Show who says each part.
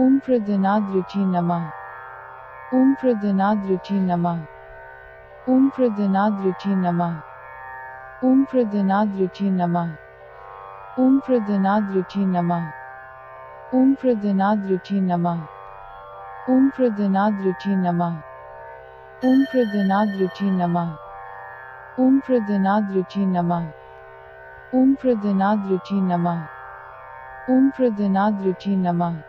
Speaker 1: ओम प्रदनादृचि नमः ओम प्रदनादृचि नमः ओम प्रदनादृचि नमः ओम प्रदनादृचि नमः ओम प्रदनादृचि नमः ओम प्रदनादृचि नमः ओम प्रदनादृचि नमः ओम प्रदनादृचि नमः ओम प्रदनादृचि नमः ओम प्रदनादृचि नमः ओम प्रदनादृचि नमः